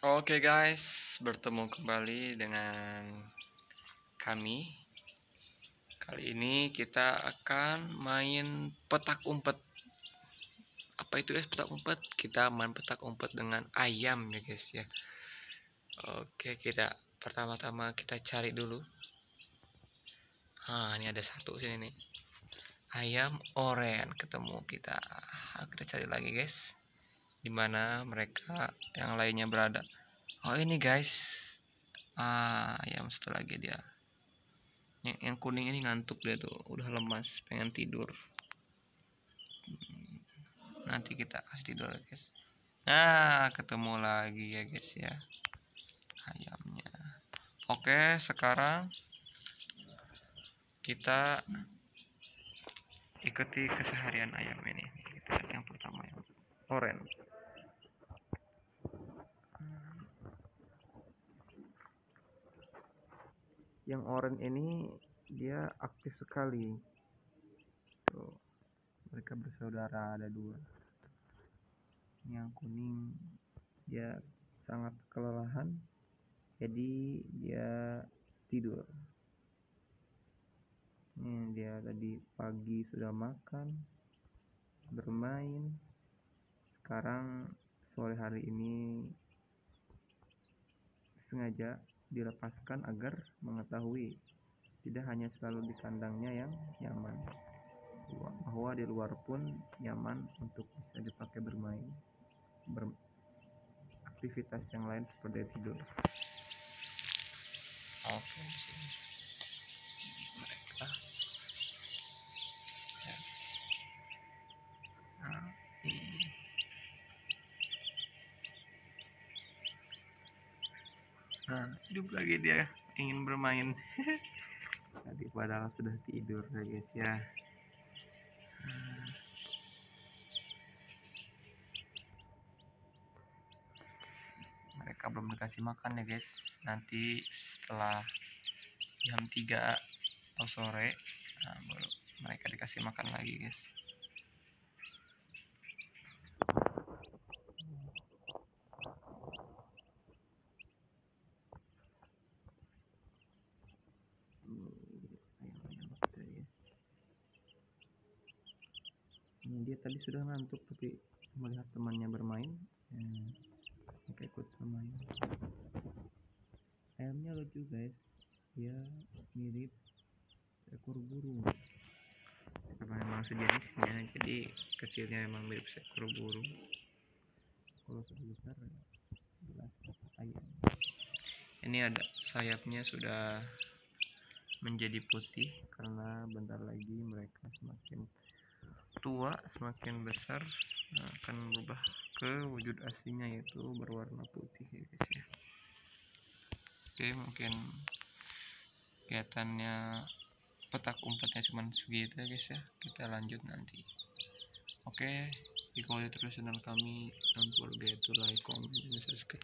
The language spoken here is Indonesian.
Oke guys, bertemu kembali dengan kami. Kali ini kita akan main petak umpet. Apa itu guys petak umpet? Kita main petak umpet dengan ayam ya guys ya. Oke, kita pertama-tama kita cari dulu. Ah, ini ada satu sini nih. Ayam oren ketemu kita. Kita cari lagi guys di mana mereka yang lainnya berada. Oh ini guys, ah yang satu lagi dia. Yang, yang kuning ini ngantuk dia tuh, udah lemas, pengen tidur. Hmm, nanti kita kasih tidur guys. Nah ketemu lagi ya guys ya ayamnya. Oke sekarang kita ikuti keseharian ayam ini. Kita yang pertama yang oren. Yang orange ini dia aktif sekali. Tuh mereka bersaudara ada dua. Yang kuning dia sangat kelelahan jadi dia tidur. Ini dia tadi pagi sudah makan bermain. Sekarang sore hari ini sengaja dilepaskan agar mengetahui tidak hanya selalu di kandangnya yang nyaman. Bahwa di luar pun nyaman untuk bisa dipakai bermain beraktivitas yang lain seperti tidur. Oke mereka nah hidup lagi dia. Ingin bermain. Tadi padahal sudah tidur ya guys ya. Nah. mereka belum dikasih makan ya guys. Nanti setelah jam 3 sore nah, mereka dikasih makan lagi guys dia tadi sudah ngantuk tapi melihat temannya bermain hmm, ikut bermain. Ayamnya lucu guys. Dia mirip ekor burung. Karena memang sejenisnya jadi kecilnya memang mirip seekor burung. Kalau sudah besar jelas ayam. Ini ada sayapnya sudah menjadi putih karena bentar lagi mereka semakin tua semakin besar nah, akan berubah ke wujud aslinya yaitu berwarna putih ya guys ya. Oke mungkin kelihatannya petak umpetnya cuma segitu ya guys ya. Kita lanjut nanti. Oke ikuti terus channel kami. Don't forget to like comment and subscribe